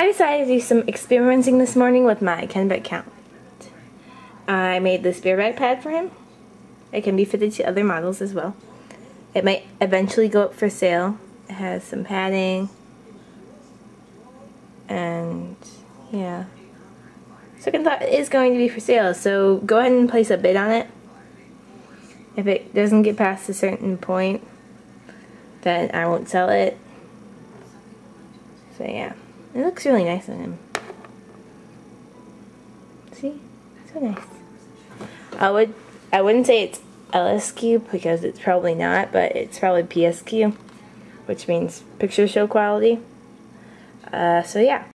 I decided to do some experimenting this morning with my Kennebec Count. I made this bareback pad for him. It can be fitted to other models as well. It might eventually go up for sale. It has some padding. And yeah. Second thought is going to be for sale, so go ahead and place a bid on it. If it doesn't get past a certain point, then I won't sell it. So yeah. It looks really nice on him. See? So nice. I would I wouldn't say it's LSQ because it's probably not, but it's probably PSQ, which means picture show quality. Uh, so yeah.